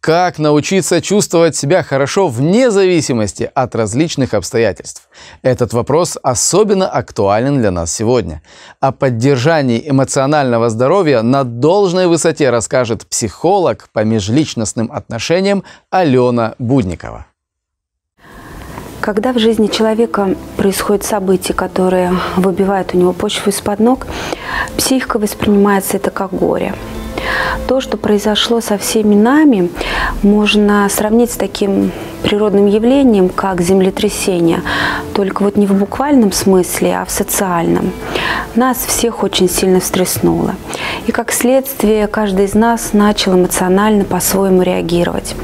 Как научиться чувствовать себя хорошо вне зависимости от различных обстоятельств? Этот вопрос особенно актуален для нас сегодня. О поддержании эмоционального здоровья на должной высоте расскажет психолог по межличностным отношениям Алена Будникова. Когда в жизни человека происходят события, которые выбивают у него почву из-под ног, психика воспринимается это как горе – то, что произошло со всеми нами, можно сравнить с таким природным явлением, как землетрясение, только вот не в буквальном смысле, а в социальном. Нас всех очень сильно встряснуло. И как следствие, каждый из нас начал эмоционально по-своему реагировать.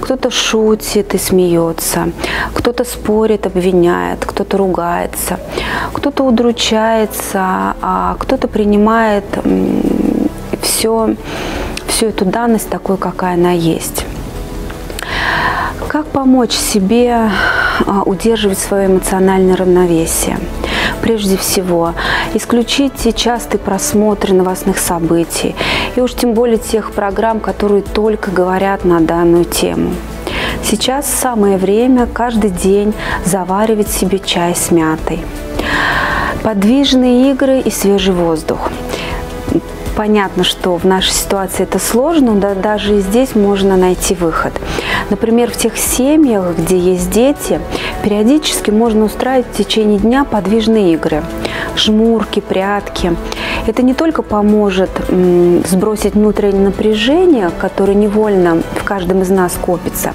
Кто-то шутит и смеется, кто-то спорит, обвиняет, кто-то ругается, кто-то удручается, а кто-то принимает все, всю эту данность такой, какая она есть. Как помочь себе а, удерживать свое эмоциональное равновесие? Прежде всего, исключите частые просмотры новостных событий и уж тем более тех программ, которые только говорят на данную тему. Сейчас самое время каждый день заваривать себе чай с мятой. Подвижные игры и свежий воздух – Понятно, что в нашей ситуации это сложно, но даже здесь можно найти выход. Например, в тех семьях, где есть дети, периодически можно устраивать в течение дня подвижные игры. Жмурки, прятки. Это не только поможет сбросить внутреннее напряжение, которое невольно в каждом из нас копится,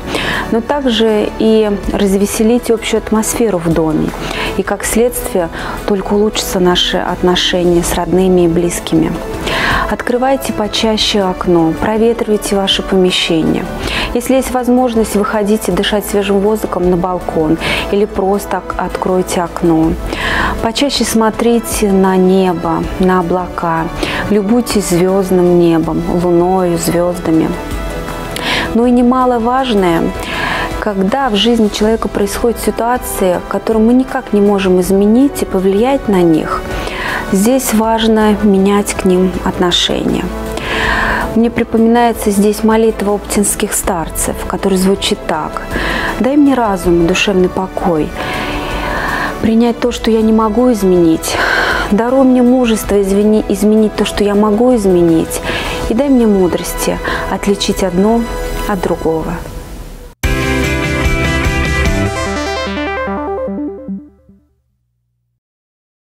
но также и развеселить общую атмосферу в доме. И как следствие только улучшатся наши отношения с родными и близкими. Открывайте почаще окно, проветривайте ваше помещение. Если есть возможность, выходите дышать свежим воздухом на балкон или просто откройте окно. Почаще смотрите на небо, на облака, любуйтесь звездным небом, луной, звездами. Ну и немаловажное, когда в жизни человека происходят ситуации, которые мы никак не можем изменить и повлиять на них – Здесь важно менять к ним отношения. Мне припоминается здесь молитва оптинских старцев, которая звучит так. «Дай мне разум и душевный покой, принять то, что я не могу изменить, даруй мне мужество извини, изменить то, что я могу изменить, и дай мне мудрости отличить одно от другого».